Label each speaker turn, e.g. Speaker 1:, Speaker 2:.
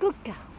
Speaker 1: good girl.